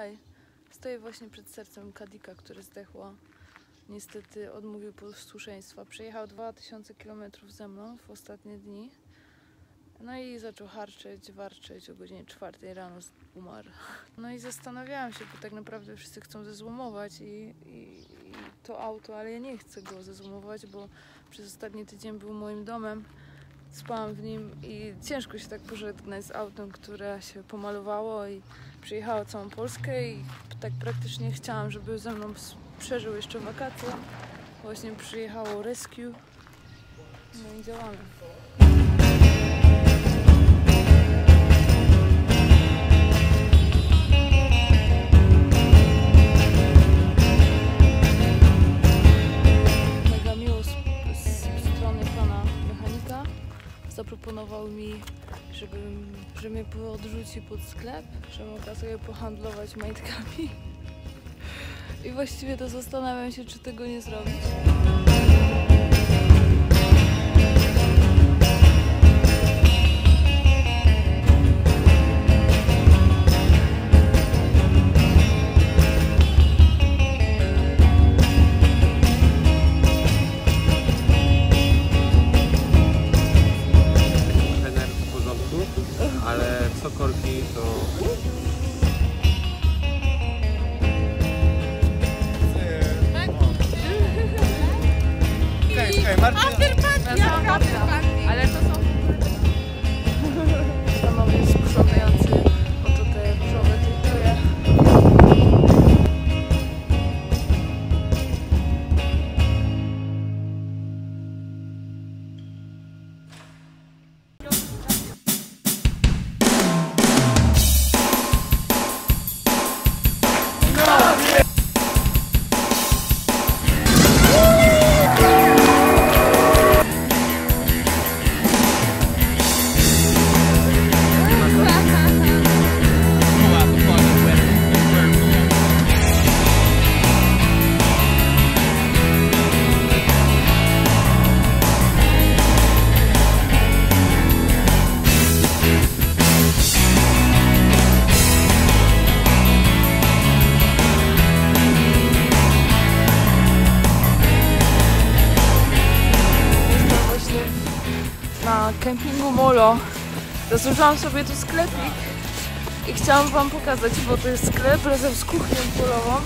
Hej, stoję właśnie przed sercem Kadika, które zdechło. Niestety odmówił posłuszeństwa. Przejechał 2000 km ze mną w ostatnie dni. No i zaczął harczeć, warczeć o godzinie 4 rano umarł. No i zastanawiałam się, bo tak naprawdę wszyscy chcą zezłomować i, i, i to auto, ale ja nie chcę go zezłomować, bo przez ostatni tydzień był moim domem. Spałam w nim i ciężko się tak pożegnać z autem, które się pomalowało i przyjechało całą Polskę i tak praktycznie chciałam, żeby ze mną przeżył jeszcze wakacje. Właśnie przyjechało Rescue. No i działamy. Zaproponował mi, żebym, że mnie pod sklep, że mogę sobie pohandlować majtkami. I właściwie to zastanawiam się, czy tego nie zrobić. Korki to Ale kempingu Molo. Zasłużyłam sobie tu sklepik i chciałam wam pokazać, bo to jest sklep razem z kuchnią polową.